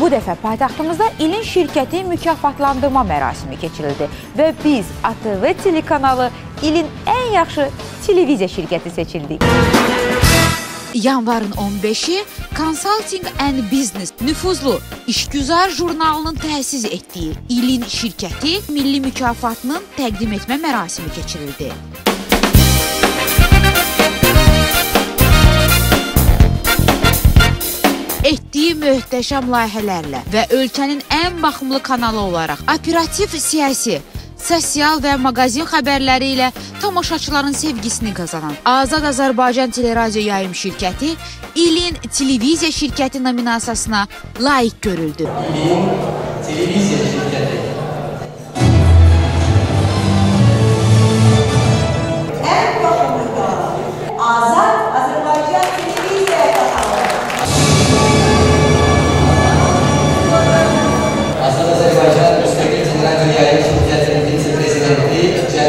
Bu dəfə paytaxtımızda ilin şirkəti mükafatlandırma mərasimi keçirildi və biz ATV telekanalı ilin ən yaxşı televiziya şirkəti seçildik. Yanvarın 15-i Consulting and Business nüfuzlu işgüzar jurnalının təsis etdiyi ilin şirkəti milli mükafatının təqdim etmə mərasimi keçirildi. Etdiyi möhtəşəm layihələrlə və ölkənin ən baxımlı kanalı olaraq operativ siyasi sosial və mağazin xəbərləri ilə tamaşaçıların sevgisini qazanan Azad Azərbaycan Teleradio Yayım şirkəti ilin televiziya şirkəti nominasiyasına layiq görüldü. İlin televiziya şirkəti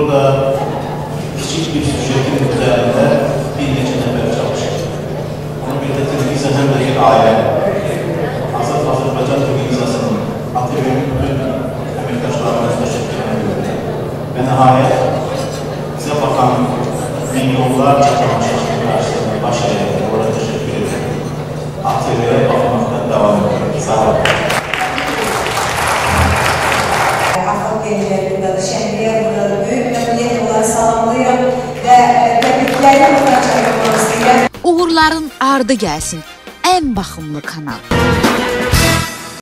Burada küçük bir sürecin üzerinde binlerce nefer çalışır. Onun milletinin bize hem de bir aile. Azat Azerbaycan Organizasyonu, Atatürk'ün bütün emektaşlarına teşekkür ediyorum. Ve nihayet bize bakan milyonlarca çalışır karşısında başarıya doğru teşekkür ediyorum. Atatürk'e bakmaktan devam ediyorum. Sağ olun. Afiyet. Uğurların ardı gəlsin. Ən baxımlı kanal.